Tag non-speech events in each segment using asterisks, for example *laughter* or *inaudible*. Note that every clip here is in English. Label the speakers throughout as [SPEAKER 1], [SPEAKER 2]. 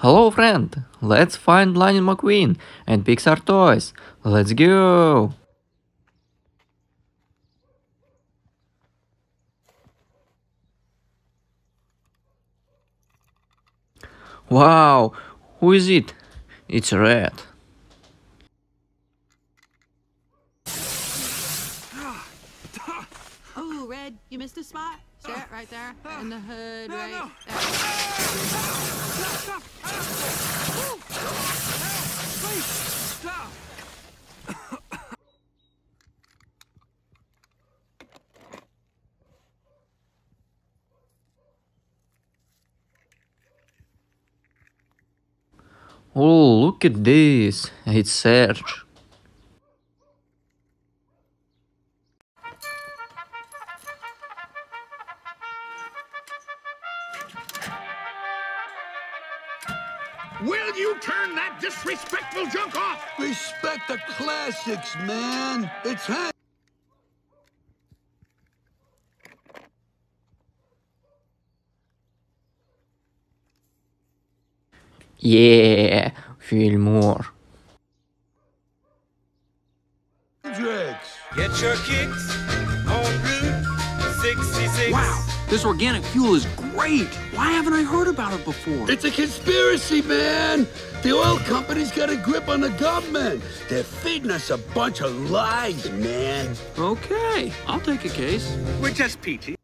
[SPEAKER 1] Hello friend, let's find Lightning McQueen and Pixar toys. Let's go! Wow, who is it? It's red.
[SPEAKER 2] Oh, Red, you missed a spot. Stare right there. In the hood, right
[SPEAKER 3] no.
[SPEAKER 2] there.
[SPEAKER 3] Stop! Please, stop!
[SPEAKER 1] Oh, look at this. It's
[SPEAKER 4] Sarge. Disrespectful junk off?
[SPEAKER 5] Respect the classics, man. It's Hank.
[SPEAKER 1] Yeah, Fillmore.
[SPEAKER 5] Hendrix.
[SPEAKER 6] Get your kicks on Route 66.
[SPEAKER 3] Wow, this organic fuel is great. Why haven't I heard about it before?
[SPEAKER 5] It's a conspiracy, man. The oil company's got a grip on the government. They're feeding us a bunch of lies, man.
[SPEAKER 3] Okay, I'll take a case.
[SPEAKER 4] We're just peachy.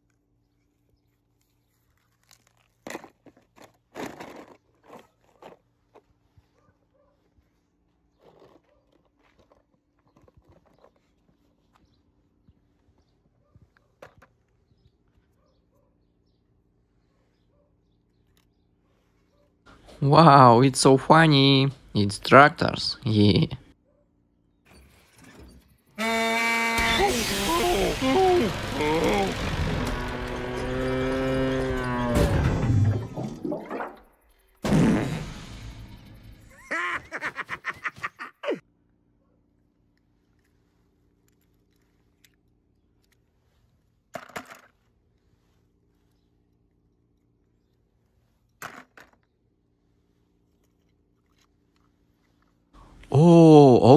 [SPEAKER 1] Wow, it's so funny. It's tractors. Yeah.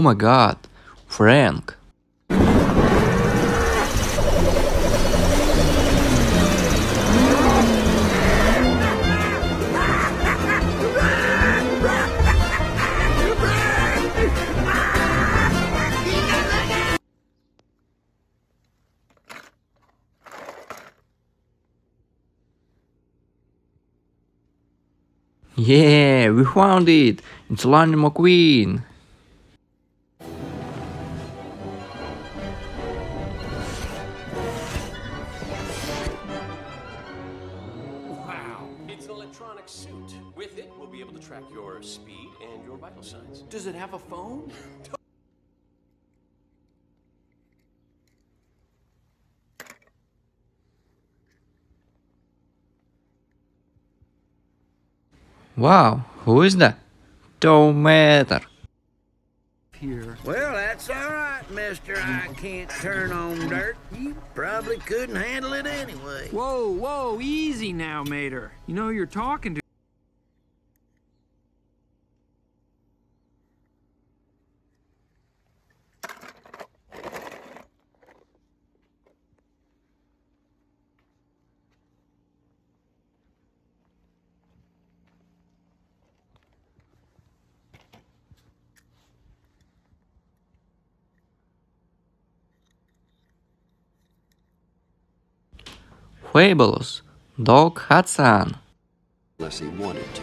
[SPEAKER 1] My god. Frank. Yeah, we found it. It's Lightning McQueen.
[SPEAKER 7] Wow,
[SPEAKER 1] who is that? Don't matter.
[SPEAKER 3] Here.
[SPEAKER 8] Well, that's all right, mister. I can't turn on dirt. You probably couldn't handle it anyway.
[SPEAKER 3] Whoa, whoa, easy now, Mater. You know you're talking to.
[SPEAKER 1] Fabulous. Doc Hudson.
[SPEAKER 7] Unless he wanted to.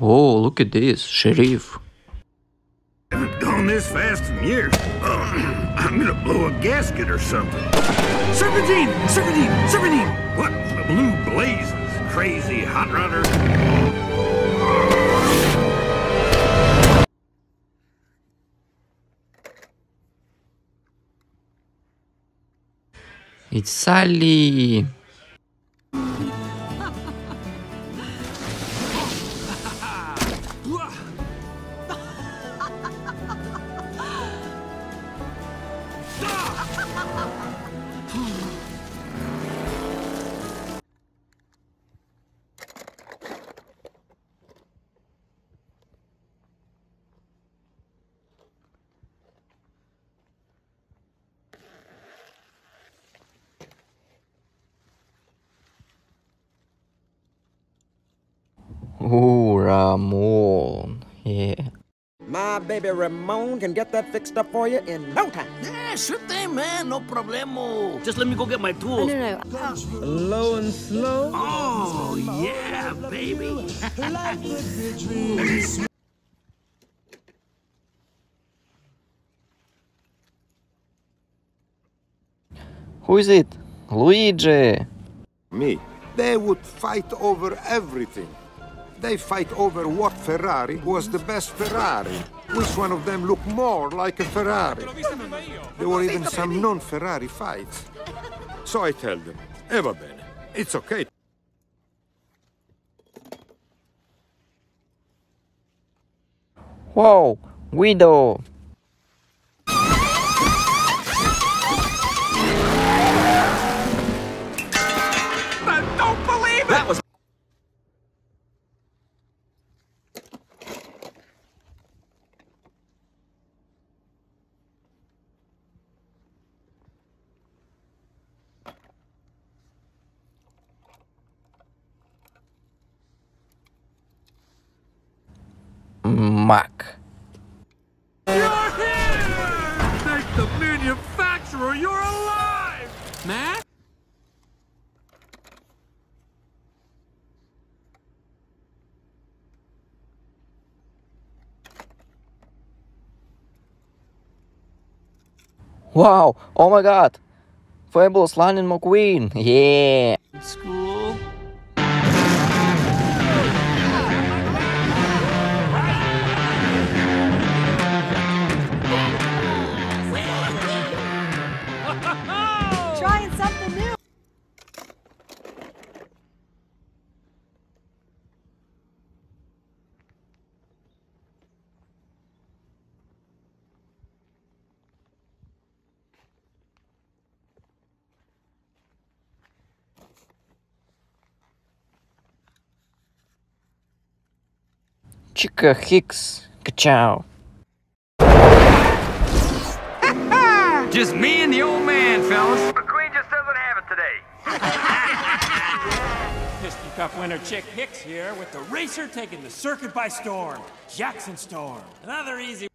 [SPEAKER 1] Oh, look at this. Sheriff.
[SPEAKER 4] Haven't gone this fast in years. *clears throat* I'm gonna blow a gasket or something. Serpentine! Serpentine! Serpentine! What the blue blazes? Crazy hot rodder.
[SPEAKER 1] It's Sally. Ramon. Yeah.
[SPEAKER 9] My baby Ramon can get that fixed up for you in no time.
[SPEAKER 8] Yeah, sure thing, man. No problemo. Just let me go get my tools.
[SPEAKER 2] No, no.
[SPEAKER 9] Low and slow.
[SPEAKER 8] Oh, yeah, baby. *laughs*
[SPEAKER 1] Who is it? Luigi!
[SPEAKER 10] Me. They would fight over everything. They fight over what Ferrari was the best Ferrari. Which one of them looked more like a Ferrari? There were even some non-Ferrari fights. So I tell them, eh, Eva bene, it's okay.
[SPEAKER 1] Whoa! Guido! Mack.
[SPEAKER 3] You're here! Thank the manufacturer you're alive! Matt?
[SPEAKER 1] Wow! Oh my god! Fabulous Lightning McQueen! Yeah!
[SPEAKER 8] School.
[SPEAKER 2] Trying something new.
[SPEAKER 1] Chick Hicks. Ka-chow.
[SPEAKER 3] Just me and the old man, fellas.
[SPEAKER 6] McQueen just doesn't have it today.
[SPEAKER 11] Piston Cup winner Chick Hicks here with the racer taking the circuit by storm. Jackson Storm. Another easy.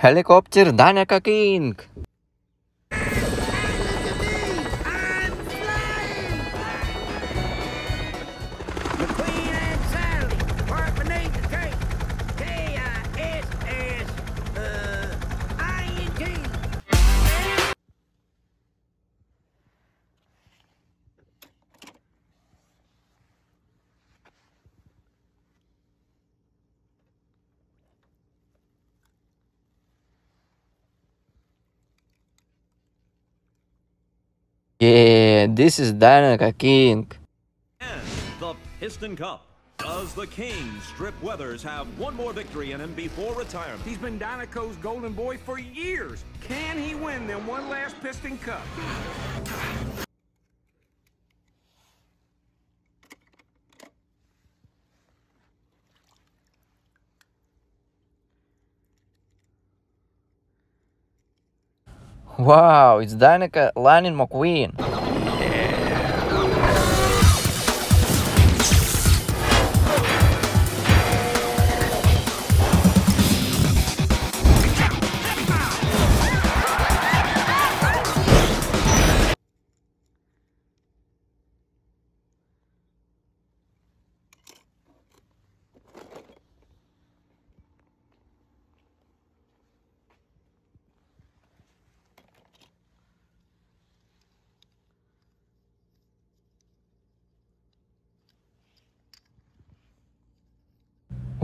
[SPEAKER 1] Helicopter Danica King. Yeah, this is Dinoco King.
[SPEAKER 12] And the Piston Cup. Does the King, Strip Weathers, have one more victory in him before retirement?
[SPEAKER 3] He's been Dinoco's golden boy for years. Can he win them one last Piston Cup?
[SPEAKER 1] Wow, it's Dinoco Lightning McQueen.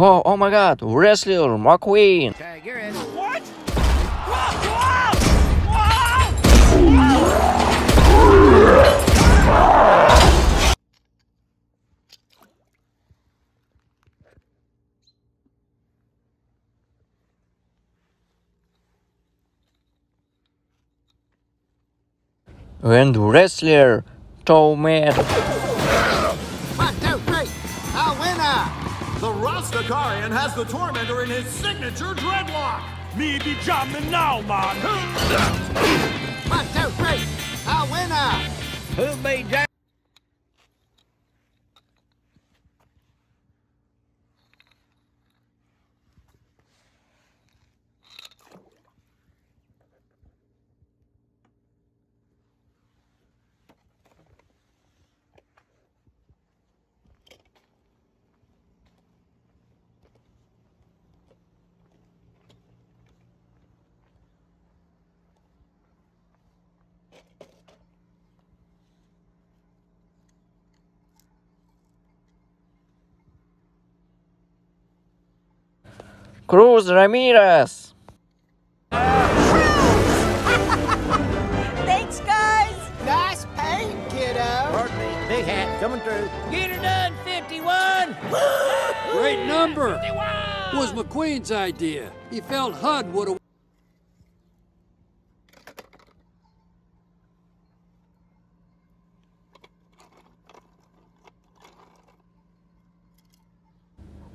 [SPEAKER 1] Whoa, oh my god, wrestler McQueen!
[SPEAKER 9] Okay, you're in.
[SPEAKER 13] What?
[SPEAKER 1] And wrestler Toad.
[SPEAKER 11] The Rasta Carian has the Tormentor in his signature dreadlock.
[SPEAKER 13] Me be jamming now, man.
[SPEAKER 9] One, two, three. A winner. Who be?
[SPEAKER 1] Cruz Ramirez! *laughs*
[SPEAKER 14] Thanks, guys.
[SPEAKER 9] Nice paint, kiddo. Pardon me. Big hat coming through. Get her done, 51. *laughs*
[SPEAKER 3] Great number. Was McQueen's idea. He felt HUD would have.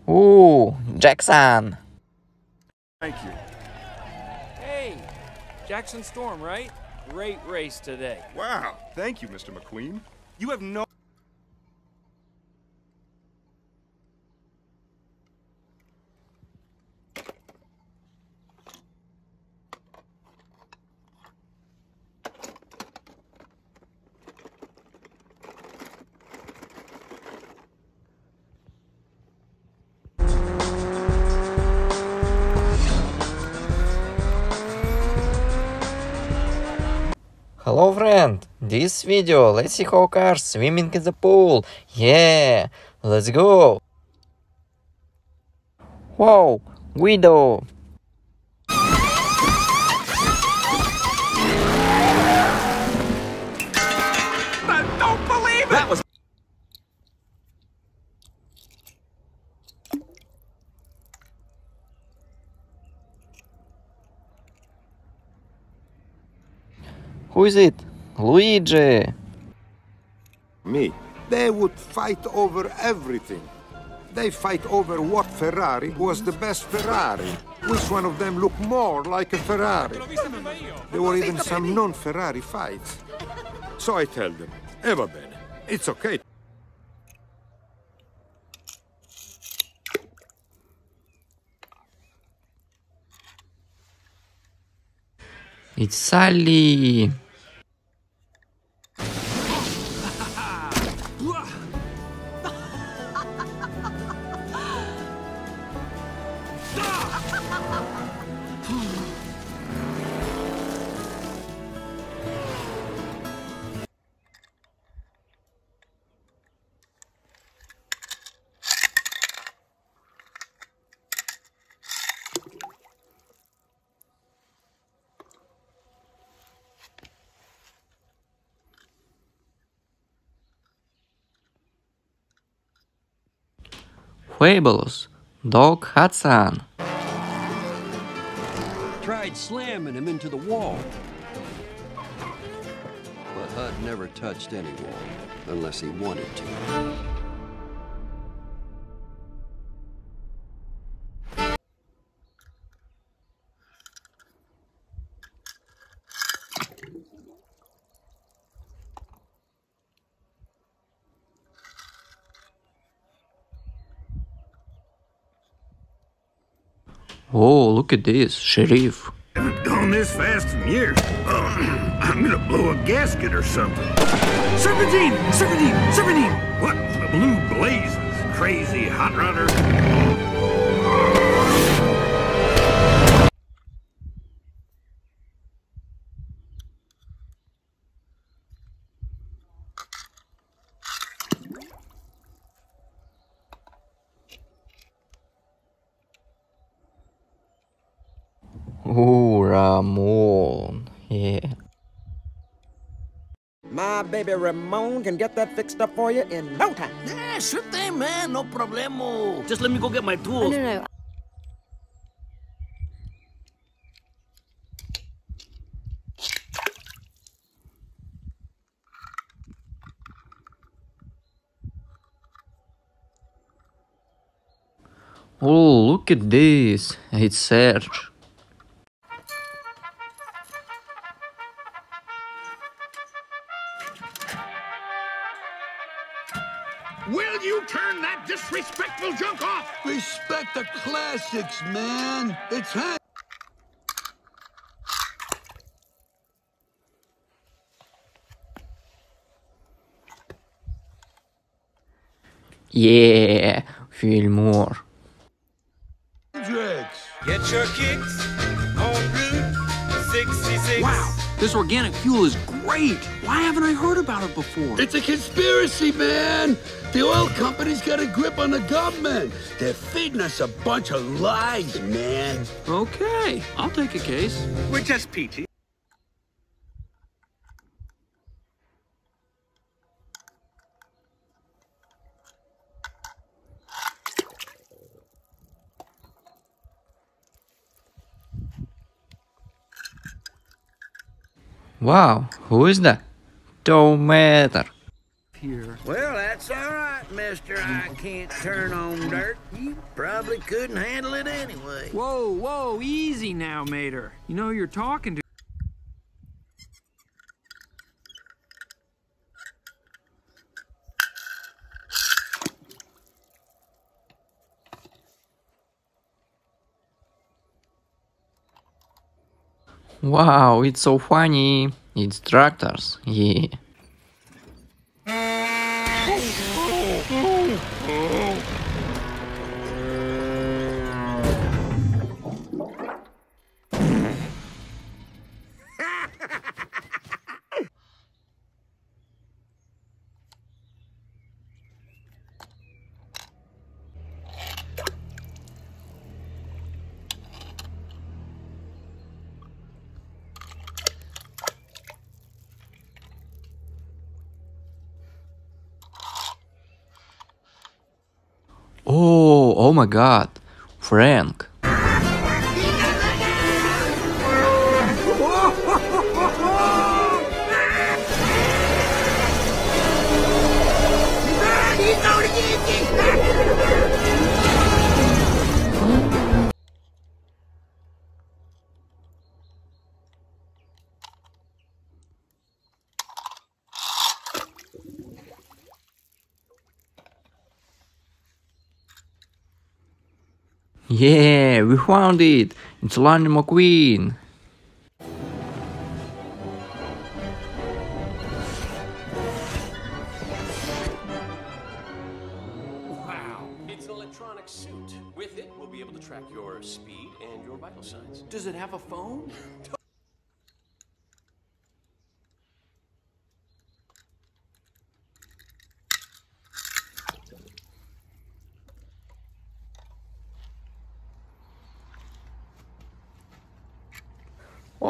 [SPEAKER 1] Ooh, Jackson!
[SPEAKER 13] Thank you. Hey, Jackson Storm, right? Great race today.
[SPEAKER 15] Wow, thank you, Mr. McQueen. You have no.
[SPEAKER 1] This video, let's see how cars swimming in the pool. Yeah, let's go. Whoa, Guido.
[SPEAKER 11] I don't believe it! That was.
[SPEAKER 1] Who is it? Luigi.
[SPEAKER 10] Me. They would fight over everything. They fight over what Ferrari was the best Ferrari. Which one of them looked more like a Ferrari? There were even some non-Ferrari fights. So I tell them, Eva bene, it's okay.
[SPEAKER 1] It's Sally. Fabulous. Doc Hudson.
[SPEAKER 16] Tried slamming him into the wall. But Hud never touched any wall, unless he wanted to.
[SPEAKER 1] Oh, look at this, Sheriff.
[SPEAKER 4] Haven't gone this fast in years. *clears throat* I'm gonna blow a gasket or something. Serpentine! Serpentine! Serpentine! What? The blue blazes. Crazy hot rodder.
[SPEAKER 9] My baby Ramon can get that fixed up for you in no time.
[SPEAKER 8] Yeah, sure thing, man. No problemo. Just let me go get my tools.
[SPEAKER 17] no, no.
[SPEAKER 1] Oh, look at this. It's
[SPEAKER 5] Sarge. Classics, man. It's time.
[SPEAKER 1] Yeah, Fillmore.
[SPEAKER 6] Get your kicks on Route 66.
[SPEAKER 3] Wow, this organic fuel is great. Why haven't I heard about it before?
[SPEAKER 5] It's a conspiracy, man. The oil company's got a grip on the government. They're feeding us a bunch of lies, man.
[SPEAKER 3] Okay, I'll take a case.
[SPEAKER 4] We're just peachy.
[SPEAKER 1] Wow, who is that? Don't matter.
[SPEAKER 8] Here. Well, that's all right, mister. I can't turn on dirt. You probably couldn't handle it anyway.
[SPEAKER 11] Whoa, whoa, easy now, Mater. You know you're talking to.
[SPEAKER 1] Wow, it's so funny. It's tractors. Yeah. Oh, my god. Frank. Found it. It's Lightning McQueen.
[SPEAKER 7] Wow, it's an electronic suit. With it, we'll be able to track your speed and your vital signs.
[SPEAKER 3] Does it have a phone? *laughs*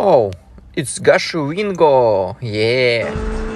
[SPEAKER 1] Oh, it's Gashu Wingo. Yeah.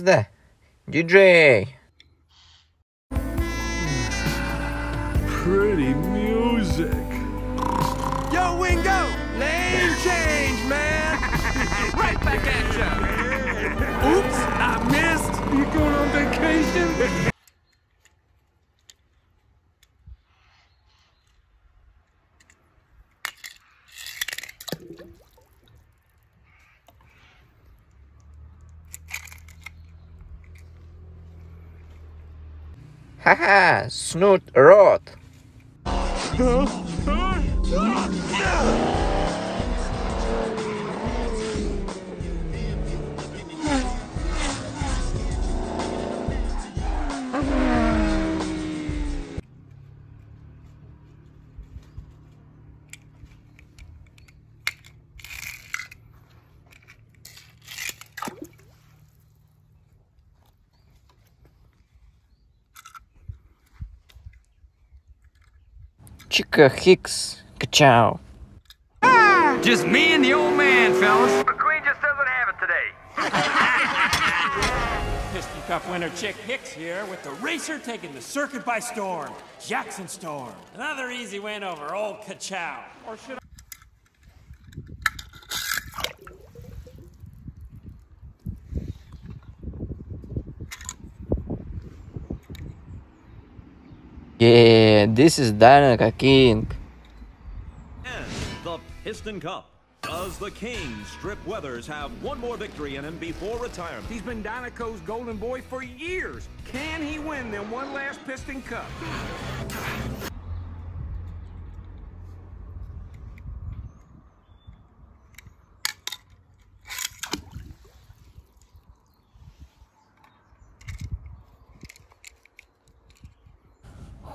[SPEAKER 1] Is that? DJ.
[SPEAKER 5] Pretty music.
[SPEAKER 6] Yo, Wingo! Name change, man! *laughs* right back at ya! Oops, I missed!
[SPEAKER 5] You going on vacation? *laughs*
[SPEAKER 1] Haha, Snot Rod. *laughs* Chick Hicks. Ka-chow.
[SPEAKER 17] Just me and the old man, fellas.
[SPEAKER 18] McQueen just doesn't have it today.
[SPEAKER 11] Piston Cup winner Chick Hicks here with the racer taking the circuit by storm. Jackson Storm. Another easy win over old Kachow. Or should I?
[SPEAKER 1] Yeah, this is Dinoco King.
[SPEAKER 12] And the Piston Cup. Does the King Strip Weathers have one more victory in him before retirement?
[SPEAKER 3] He's been Dinoco's golden boy for years. Can he win them one last Piston Cup?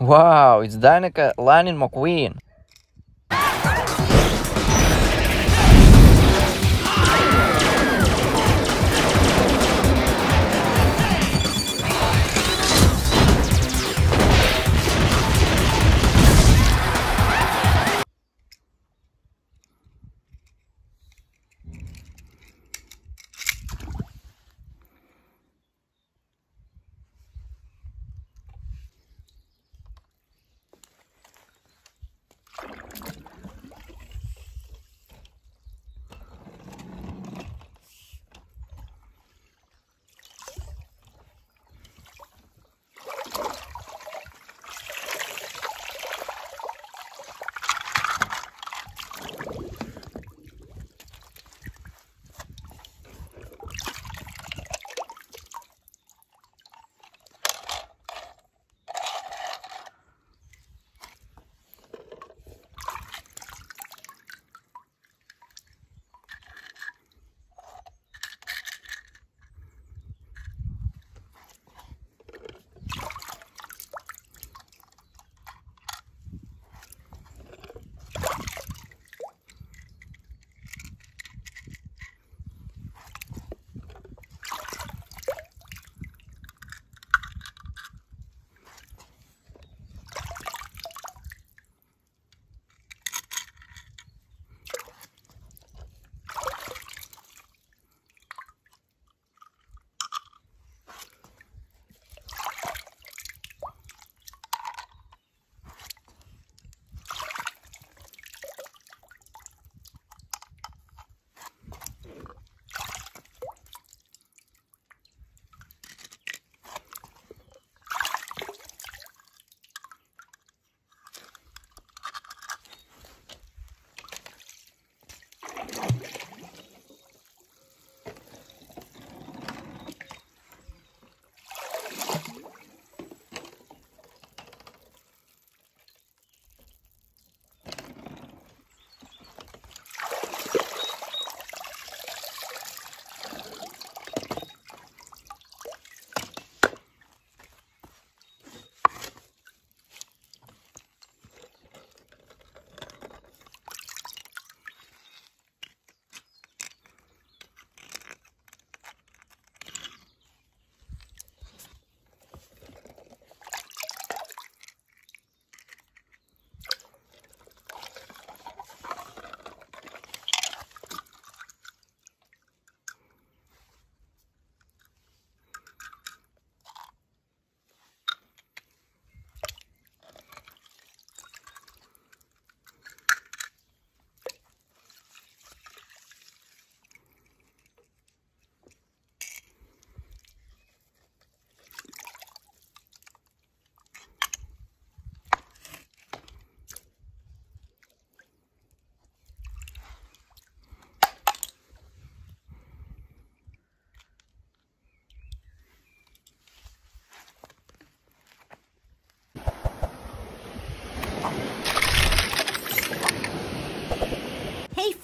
[SPEAKER 1] Wow, it's Dinoco Lightning McQueen.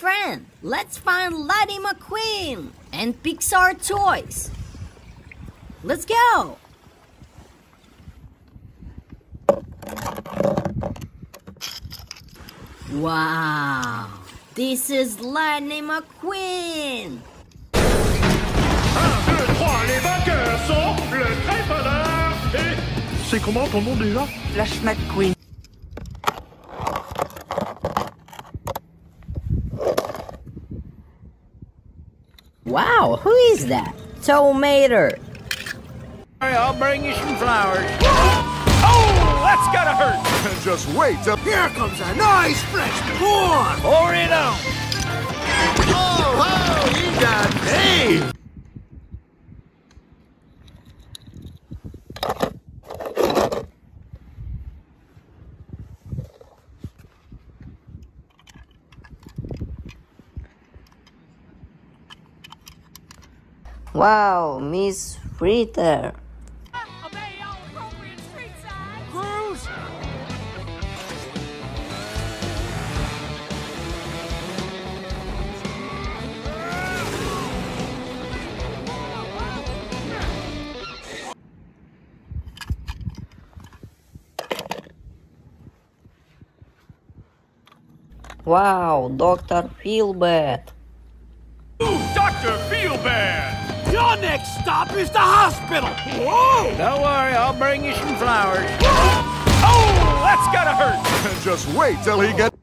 [SPEAKER 19] Friend, let's find Laddie McQueen and Pixar toys. Let's go! Wow, this is Lightning McQueen.
[SPEAKER 6] les vainqueurs sont le Trépanneur et... C'est comment ton nom déjà
[SPEAKER 20] Flash McQueen.
[SPEAKER 19] Wow, who is that? Tow Mater.
[SPEAKER 8] I'll bring you some flowers. *laughs*
[SPEAKER 14] Oh, that's gotta hurt. *laughs* Just wait till
[SPEAKER 8] Here comes a nice fresh corn. Pour it on. Oh, oh, you got me.
[SPEAKER 1] Wow, Miss Fritter. Wow, Dr. Feelbad.
[SPEAKER 8] Next stop is the hospital. Whoa! Don't worry, I'll bring you some flowers.
[SPEAKER 11] Oh, that's gotta hurt. *laughs*
[SPEAKER 14] Just wait till he gets.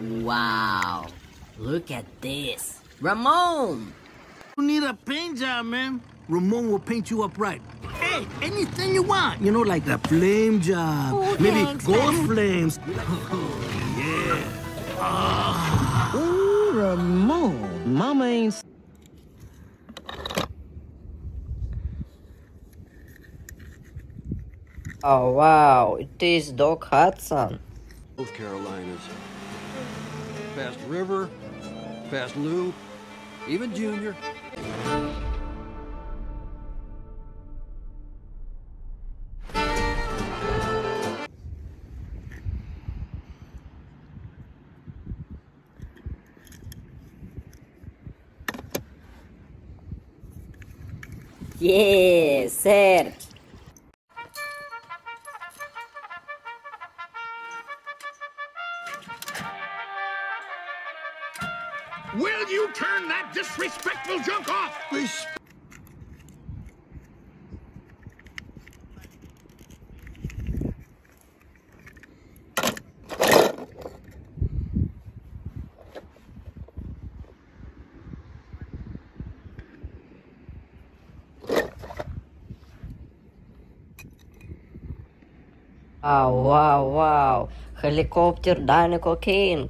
[SPEAKER 19] Wow. Look at this. Ramon!
[SPEAKER 8] You need a paint job, man. Ramon will paint you up right. Hey, anything you want. You know, like a flame job.
[SPEAKER 19] Oh,
[SPEAKER 8] Maybe
[SPEAKER 19] thanks,
[SPEAKER 8] gold
[SPEAKER 19] man.
[SPEAKER 8] flames. *laughs* Oh, yeah. Ah.
[SPEAKER 9] Ooh, Ramon. Mama ain't.
[SPEAKER 1] Oh wow, it is Doc Hudson.
[SPEAKER 16] Both Carolinas. Past River, past Lou, even Junior.
[SPEAKER 19] Yeah, sir.
[SPEAKER 1] Helicopter Dinoco King.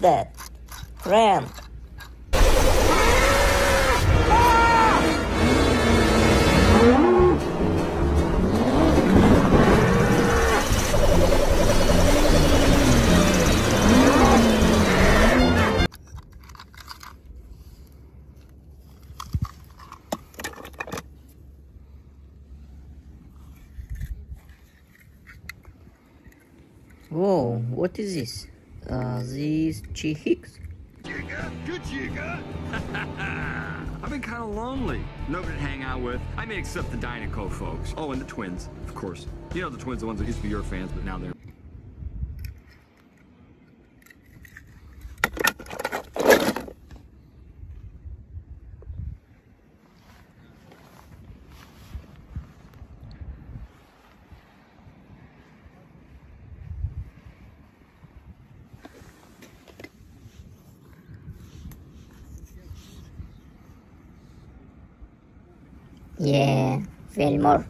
[SPEAKER 1] That? Friend. These Hicks?
[SPEAKER 14] Good chica. *laughs*
[SPEAKER 17] I've been kind of lonely. Nobody to hang out with. I mean, except the Dinoco folks. Oh, and the twins, of course. You know the twins, the ones that used to be your fans, but now they're.
[SPEAKER 20] Yeah, Fillmore.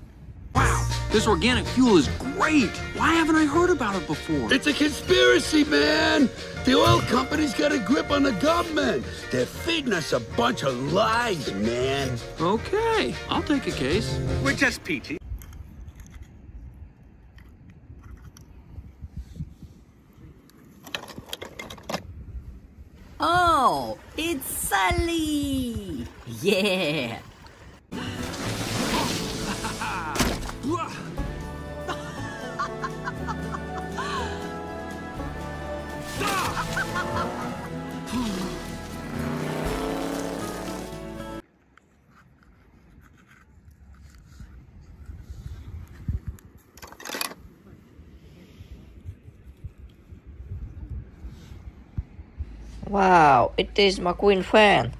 [SPEAKER 3] Wow, this organic fuel is great. Why haven't I heard about it before?
[SPEAKER 5] It's a conspiracy, man. The oil companies got a grip on the government. They're feeding us a bunch of lies, man.
[SPEAKER 3] Okay, I'll take a case.
[SPEAKER 4] We're just peachy.
[SPEAKER 1] Is McQueen fan.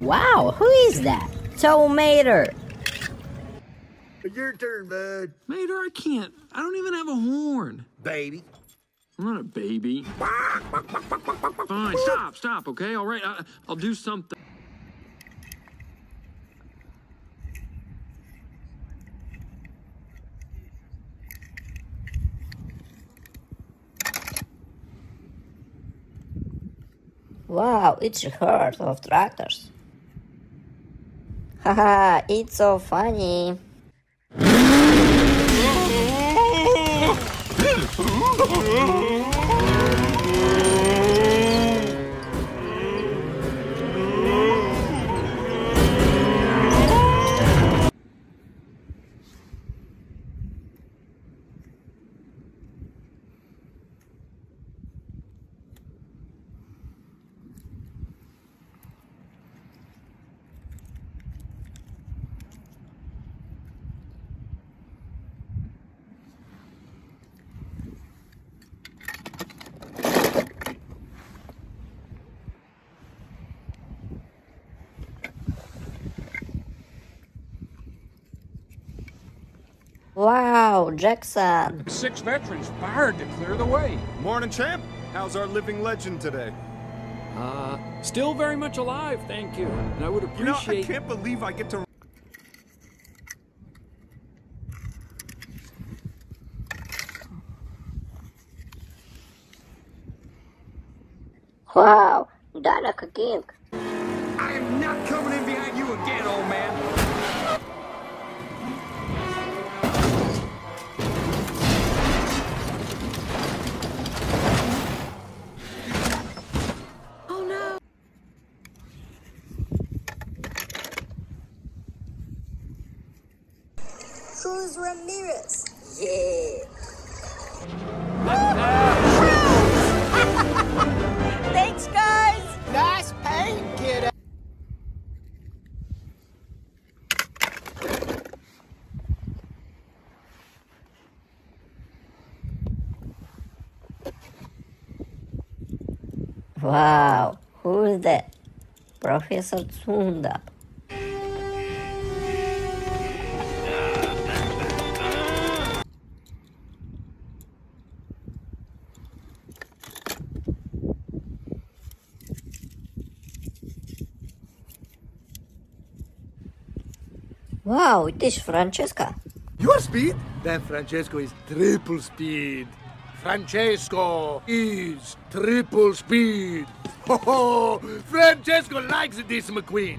[SPEAKER 19] Wow, who is that? Tomato.
[SPEAKER 8] Your turn, bud.
[SPEAKER 3] Mater, I can't. I don't even have a horn.
[SPEAKER 8] Baby.
[SPEAKER 3] I'm not a baby. Fine, stop, stop, okay? All right, I, I'll do something.
[SPEAKER 20] Wow, it's a herd of tractors. *laughs* Haha, it's so funny. Wow, Jackson.
[SPEAKER 14] Six veterans fired to clear the way.
[SPEAKER 21] Morning, champ. How's our living legend today?
[SPEAKER 11] Uh, still very much alive, thank you. And I would appreciate...
[SPEAKER 21] You know, I can't believe I get to.
[SPEAKER 20] Wow, Dinoco King.
[SPEAKER 19] Cruz Ramirez. Yeah. *laughs* Thanks, guys.
[SPEAKER 22] Nice paint, kid.
[SPEAKER 20] Wow, who's that? Professor Zündapp. Wow, it is Francesca.
[SPEAKER 22] Your speed? Then Francesco is triple speed. Francesco is triple speed. Ho! Francesco likes this McQueen.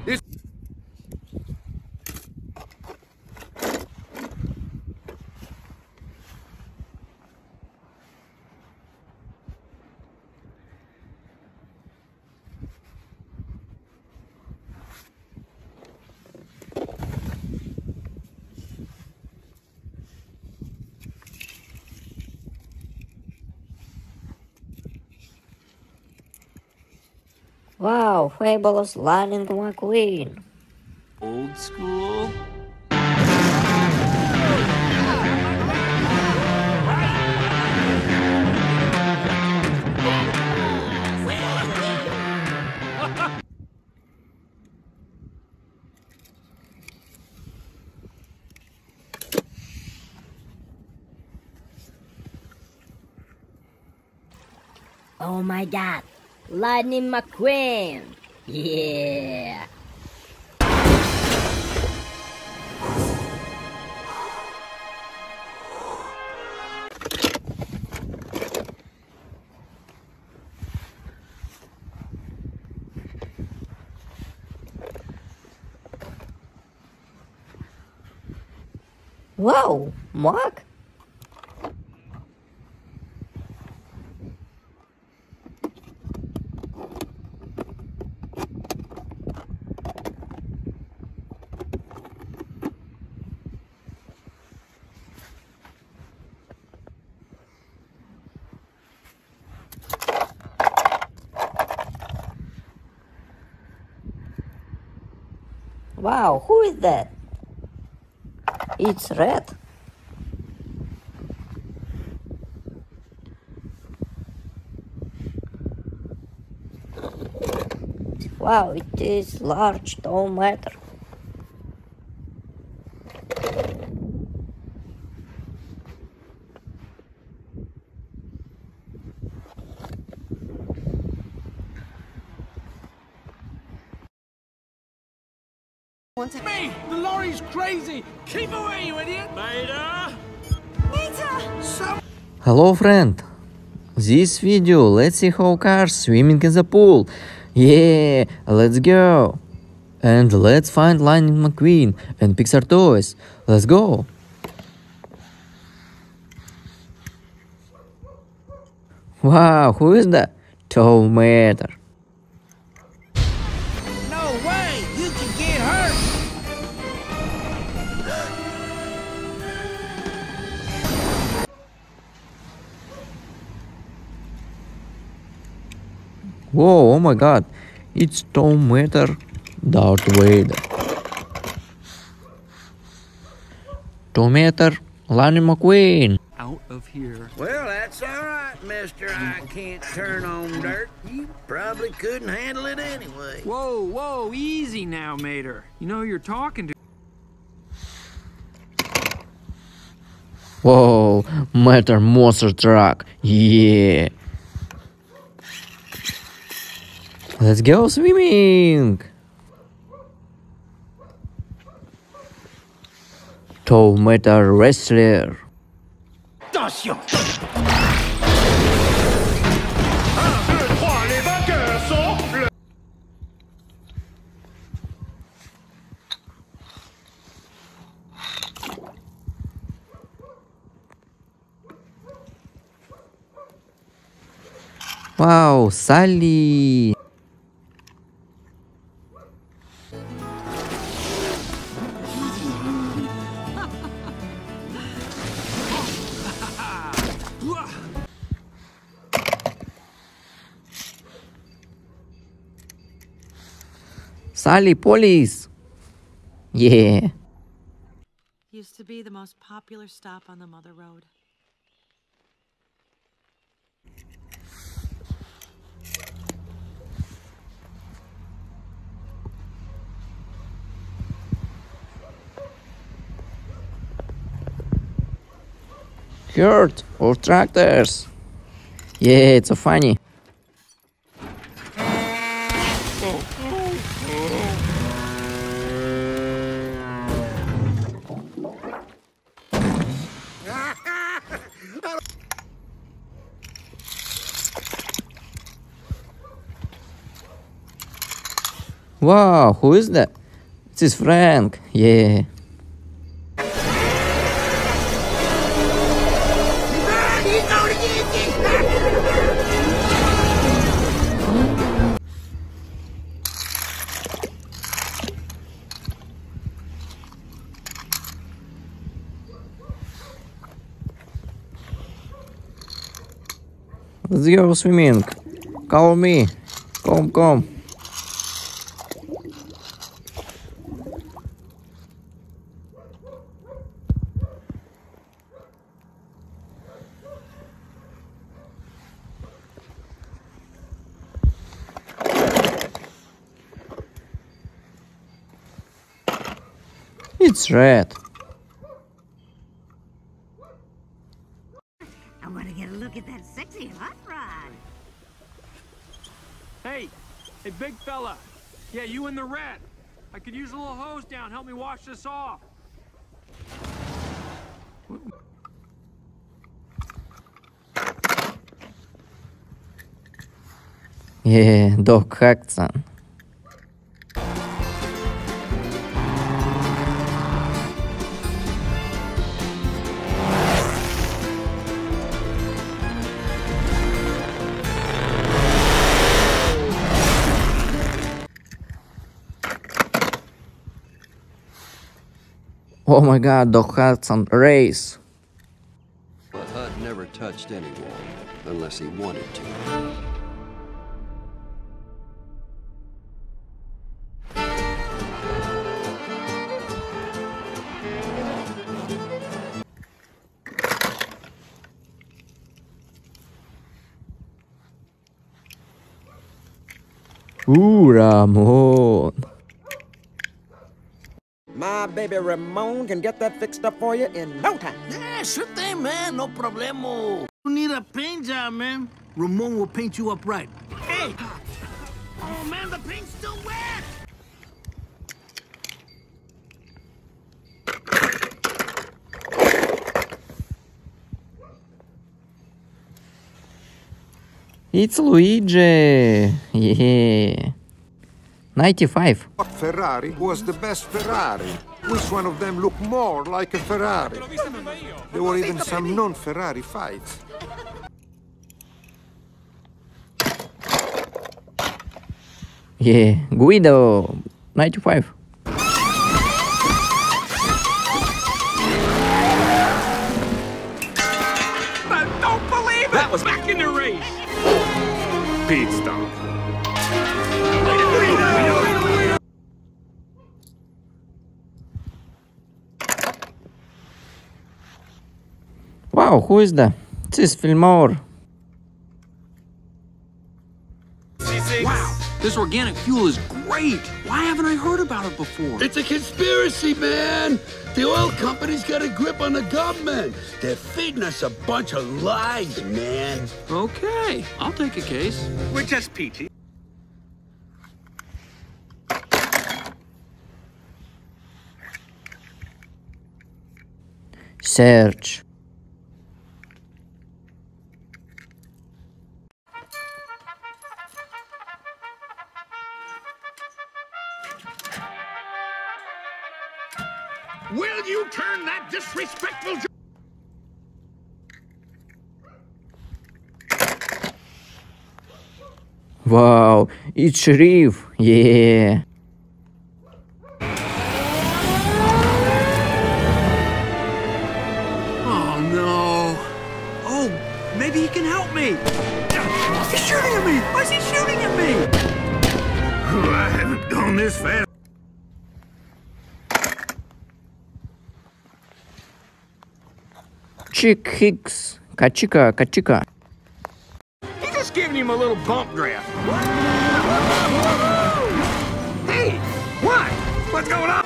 [SPEAKER 20] Wow, Lightning McQueen.
[SPEAKER 11] Old school.
[SPEAKER 19] Oh my god. Lightning McQueen. Yeah.
[SPEAKER 14] Whoa, Mark. That? It's red. Wow, it is large, don't matter.
[SPEAKER 1] Hello friend! This video, let's see how cars swimming in the pool. Yeah, let's go! And let's find Lightning McQueen and Pixar toys. Let's go! Wow, who is that? Tow Mater. Whoa, oh my god, it's Tow Mater Darth Vader. Tom Mater Lightning McQueen.
[SPEAKER 9] Out of here. Well, that's all right, mister. I can't turn on dirt. You probably couldn't handle it anyway.
[SPEAKER 3] Whoa, whoa, easy now, Mater. You know you're talking to.
[SPEAKER 1] Whoa, Mater Monster Truck. Yeah. Let's go swimming. Tow Mater Wrestler. Wow, Sally. Sally, police. Yeah.
[SPEAKER 2] Used to be the most popular stop on the Mother Road.
[SPEAKER 1] Hurt or tractors. Yeah, it's so funny. Wow, who is that? This is Frank. Yeah. Go swimming. Call me. Come, come. It's red.
[SPEAKER 23] Yeah, you and the red. I could use a little hose down. Help me wash this off.
[SPEAKER 1] Yeah, *laughs* Doc Hudson. Oh my god, Doc Hudson, race.
[SPEAKER 16] But Hud never touched anyone unless he wanted to.
[SPEAKER 1] Ooh, Ramon.
[SPEAKER 9] My baby Ramon can get that fixed up for you in no time.
[SPEAKER 8] Yeah, sure thing, man. No problemo. You need a paint job, man. Ramon will paint you up right. Hey! Oh, man, the paint's still wet!
[SPEAKER 1] It's Luigi. *laughs* Yeah. 95.
[SPEAKER 10] What Ferrari was the best Ferrari? Which one of them looked more like a Ferrari? There were even some non-Ferrari fights.
[SPEAKER 1] Yeah. Guido. 95. Wow, who is that? This is Fillmore.
[SPEAKER 3] Wow, this organic fuel is great. Why haven't I heard about it before?
[SPEAKER 5] It's a conspiracy, man. The oil company's got a grip on the government. They're feeding us a bunch of lies, man.
[SPEAKER 3] Okay, I'll take a case.
[SPEAKER 11] We're just peachy.
[SPEAKER 1] Search. It's Sheriff. Yeah.
[SPEAKER 3] Oh no. Oh, maybe he can help me. He's shooting at me. Why is he shooting at me?
[SPEAKER 24] Oh, I haven't gone this fast.
[SPEAKER 1] Chick Hicks. Kachika, Kachika.
[SPEAKER 11] He's just giving him a little bump draft. Hey, what? What's going on?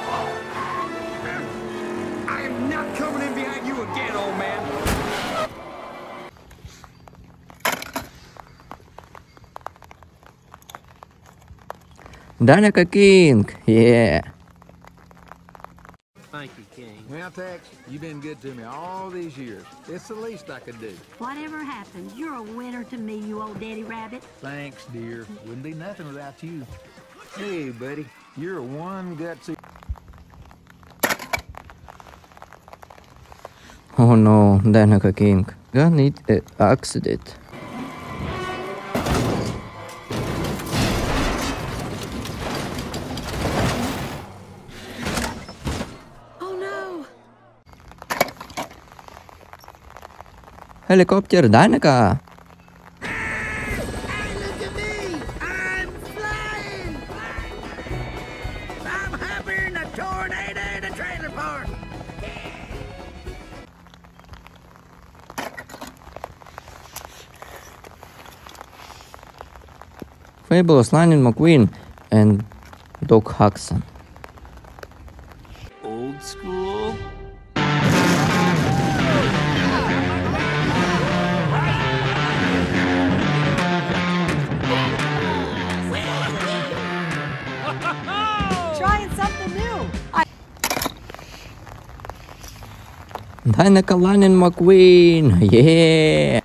[SPEAKER 11] I am not coming in behind you again, old man.
[SPEAKER 1] Dinoco King. Yeah.
[SPEAKER 4] Thank Tex, you've been good to me all these years. It's the least I could do.
[SPEAKER 25] Whatever happens, you're a winner to me, you old daddy rabbit.
[SPEAKER 4] Thanks, dear. Wouldn't be nothing without you. Hey, buddy, you're one gutsy.
[SPEAKER 1] Oh no, Dinoco King. Gun it uh, accident.
[SPEAKER 8] Trailer park.
[SPEAKER 1] Fabulous Lightning McQueen and Doc Hudson. Dinoco Lightning McQueen. Yeah.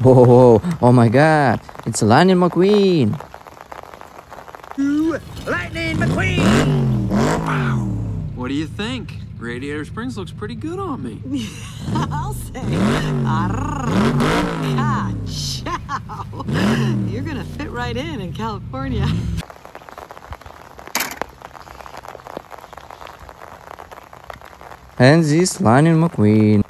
[SPEAKER 1] Whoa, whoa, oh my god, it's Lightning McQueen.
[SPEAKER 8] Lightning McQueen!
[SPEAKER 3] What do you think? Radiator Springs looks pretty good on me. *laughs*
[SPEAKER 2] I'll say. Ka-chow. You're gonna fit right in in California.
[SPEAKER 1] And this Lightning McQueen.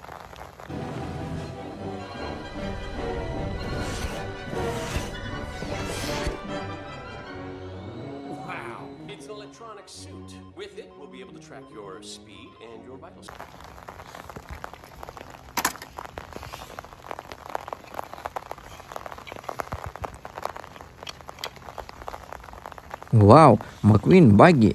[SPEAKER 1] McQueen buggy.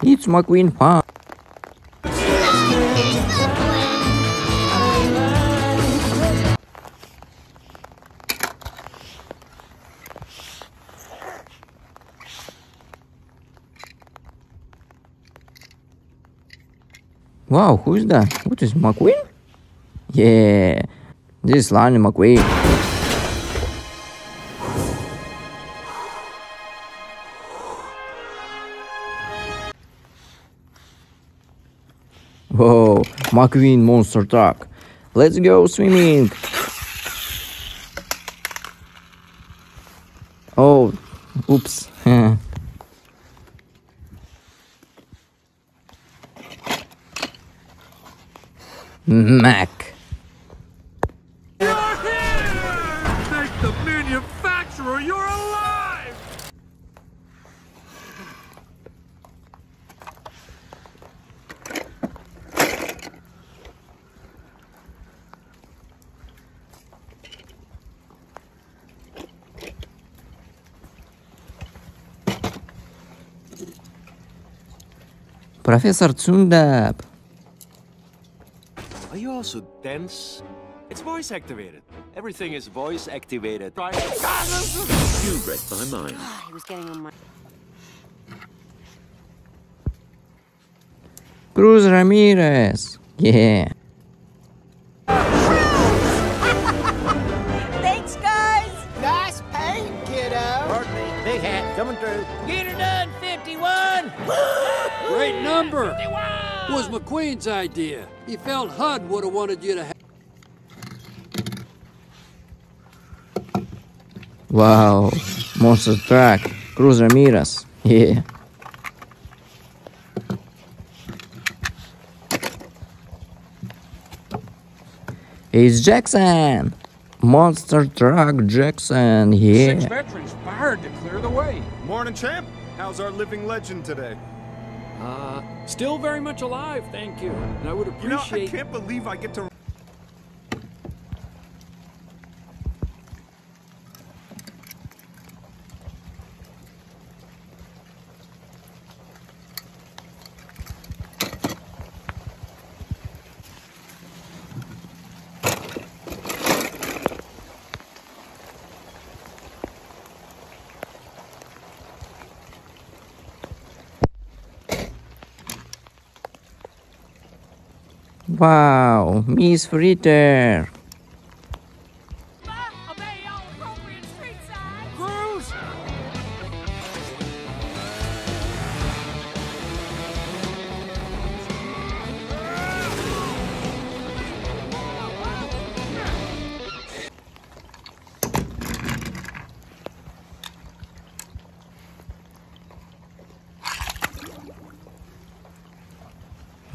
[SPEAKER 1] It's McQueen farm. Wow, who's that? What is McQueen? Yeah, this is Lightning McQueen. McQueen monster truck. Let's go swimming. Oh, oops. Mack.
[SPEAKER 3] Thank the manufacturer, you're alive!
[SPEAKER 1] Professor Zündapp.
[SPEAKER 26] Are you also dense? It's voice activated. Everything is voice activated. Right? You read my mind.
[SPEAKER 25] Ah, he was getting on my.
[SPEAKER 1] Cruz Ramirez. Yeah.
[SPEAKER 27] Great number. Was McQueen's idea. He felt Hud would have wanted you to have.
[SPEAKER 1] Wow. Monster truck. Cruz Ramirez. *laughs* Yeah. It's Jackson. Monster truck Jackson.
[SPEAKER 28] Six
[SPEAKER 1] Yeah.
[SPEAKER 28] veterans fired to clear the way.
[SPEAKER 29] Morning, champ. How's our living legend today?
[SPEAKER 27] Uh, still very much alive, thank you. And I would appreciate...
[SPEAKER 29] You know, I can't believe I get to.
[SPEAKER 1] Wow. Miss Fritter.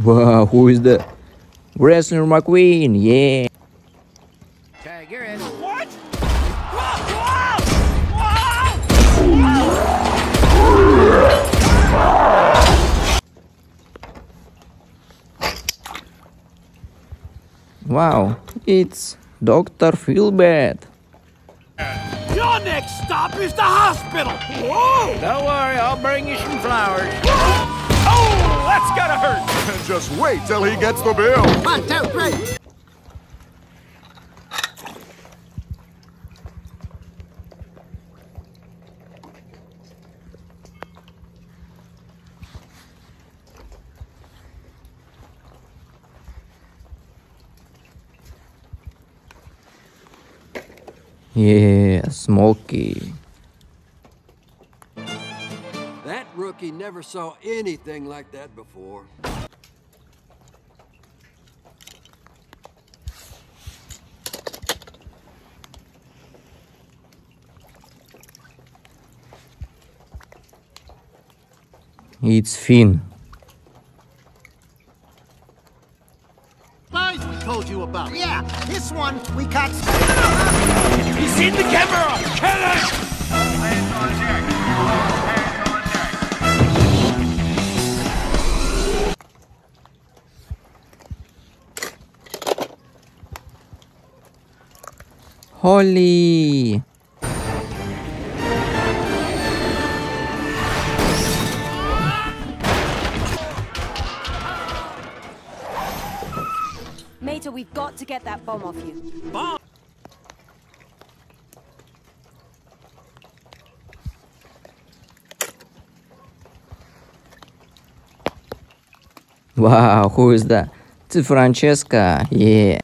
[SPEAKER 1] Wow. Who is that? Wrestler McQueen. Yeah.
[SPEAKER 8] Tag, you're in.
[SPEAKER 14] What?
[SPEAKER 1] Wow. It's Dr. Feelbad.
[SPEAKER 14] Your next stop is the hospital. Whoa!
[SPEAKER 8] Don't worry, I'll bring you some flowers.
[SPEAKER 14] That's gotta hurt. *laughs*
[SPEAKER 29] Just wait till he gets the bill.
[SPEAKER 8] One, two, three.
[SPEAKER 1] Yeah. Smokey.
[SPEAKER 16] Never saw anything like that before.
[SPEAKER 1] It's Finn.
[SPEAKER 8] Spies we told you about. Yeah, this one we caught.
[SPEAKER 3] He's seen the camera!
[SPEAKER 1] Holley!
[SPEAKER 2] Mater, we've got to get that bomb off you.
[SPEAKER 3] Bomb?
[SPEAKER 1] Wow, who is that? It's Francesca, yeah.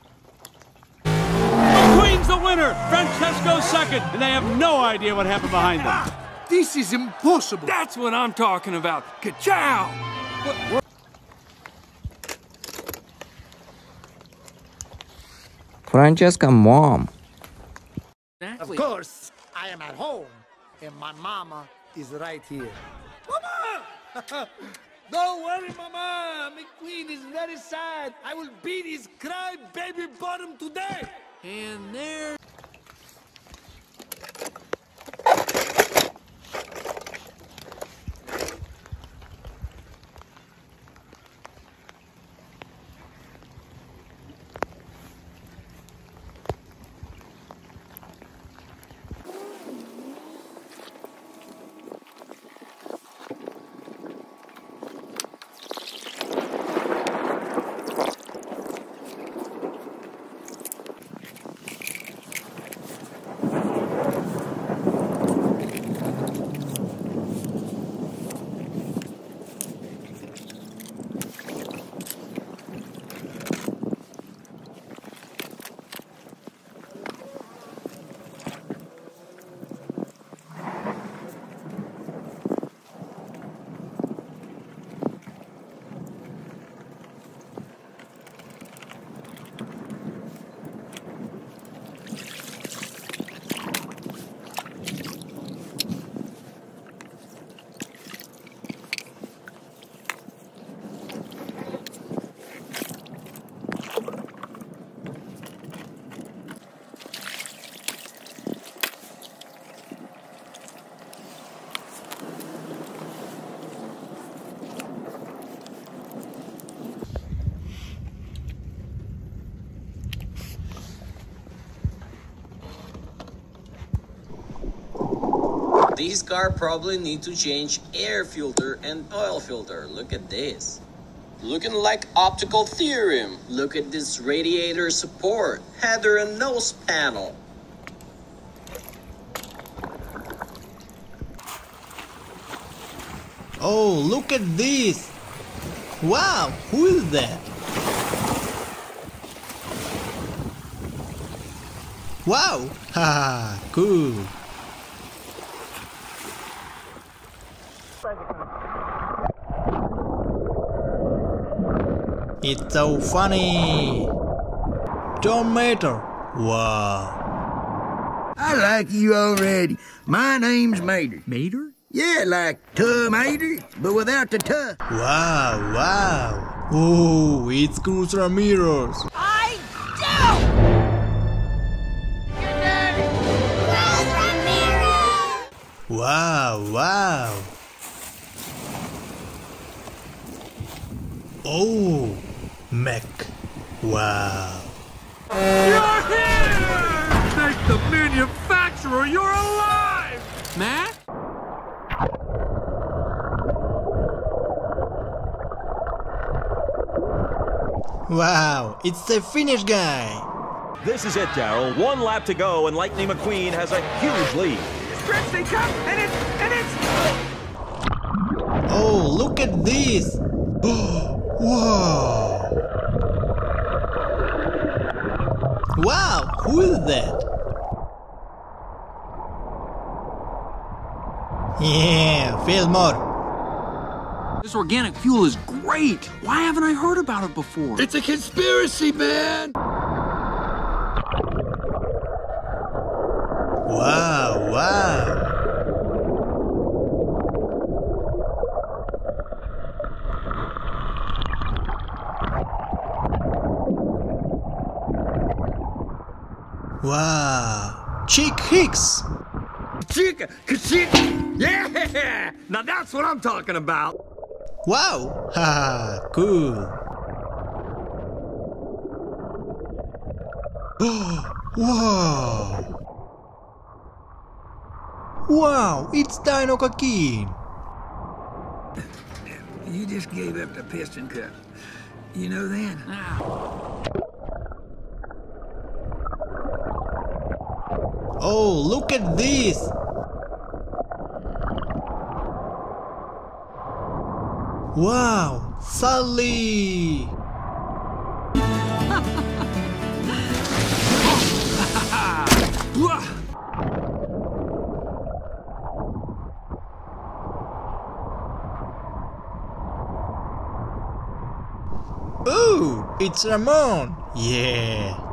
[SPEAKER 3] Idea what happened behind them.
[SPEAKER 30] This is impossible.
[SPEAKER 3] That's what I'm talking about. Ka-chow!
[SPEAKER 1] Francesca mom.
[SPEAKER 8] Of course, I am at home, and my mama is right here.
[SPEAKER 22] Mama! *laughs* Don't worry, Mama. McQueen is very sad. I will beat his cry baby bottom today. And there.
[SPEAKER 31] This car probably need to change air filter and oil filter. Look at this. Looking like optical theorem. Look at this radiator support, header and nose panel.
[SPEAKER 32] Oh, look at this! Wow, who is that? Wow! *laughs* Haha, cool! It's so funny! John Mater! Wow!
[SPEAKER 8] I like you already. My name's Mater. Mater? Yeah, like tomater, but without the tuh.
[SPEAKER 32] Wow, wow! Oh, it's Cruz Ramirez!
[SPEAKER 22] I do! Cruz Ramirez!
[SPEAKER 32] Wow, wow! Oh, mech! Wow!
[SPEAKER 3] You're here! Thank the manufacturer you're alive! Matt?
[SPEAKER 32] Wow, it's the Finnish guy!
[SPEAKER 12] This is it, Darrell. One lap to go, and Lightning McQueen has a huge lead.
[SPEAKER 3] Stretch, they come, and it's, and it's...
[SPEAKER 32] Oh, look at this! *gasps* Oh, Whoa! Wow, who is that? Yeah, Fillmore.
[SPEAKER 3] This organic fuel is great. Why haven't I heard about it before?
[SPEAKER 5] It's a conspiracy, man!
[SPEAKER 32] Wow, wow. Wow. Chick Hicks.
[SPEAKER 3] Chica, chick. Yeah! Now that's what I'm talking about.
[SPEAKER 32] Wow. *laughs* Haha, cool. *gasps* wow. Wow, it's Dinoco King.
[SPEAKER 8] You just gave up the piston cup. You know that?
[SPEAKER 32] Oh, look at this! Wow, Sully! *laughs* Ooh, it's Ramon! Yeah!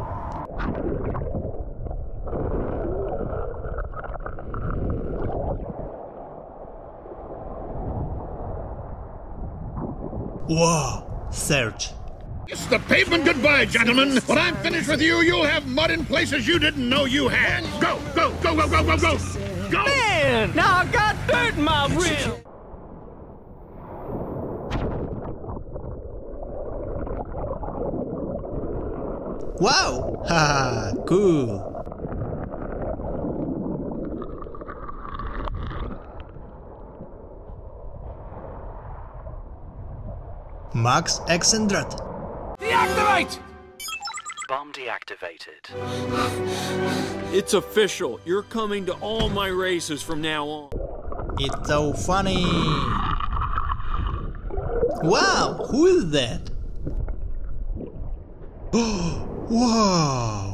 [SPEAKER 32] Wow, Sarge.
[SPEAKER 4] It's the pavement goodbye, gentlemen. When I'm finished with you, you'll have mud in places you didn't know you had. Go, go, go, go, go, go, go! Go!
[SPEAKER 11] Man, now I got dirt in my wheel.
[SPEAKER 32] Wow! *laughs* Haha, cool. Max Exendrat.
[SPEAKER 11] Deactivate!
[SPEAKER 33] Bomb deactivated.
[SPEAKER 26] It's official. You're coming to all my races from now on.
[SPEAKER 32] It's so funny. Wow, who is that? *gasps* wow.